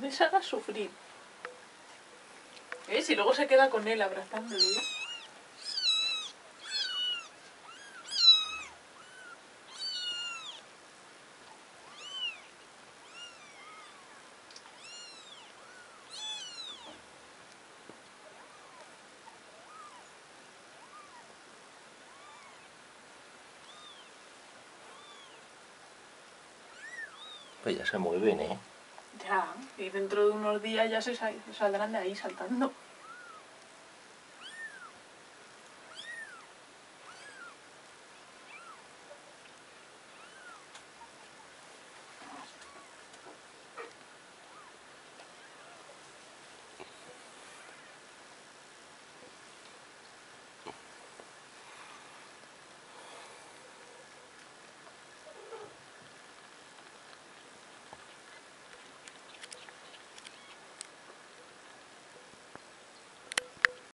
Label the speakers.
Speaker 1: les haga sufrir. ¿Ves? Y luego se queda con él abrazándole.
Speaker 2: Pues ya se mueven, ¿eh?
Speaker 1: Y dentro de unos días ya se sal- saldrán de ahí saltando.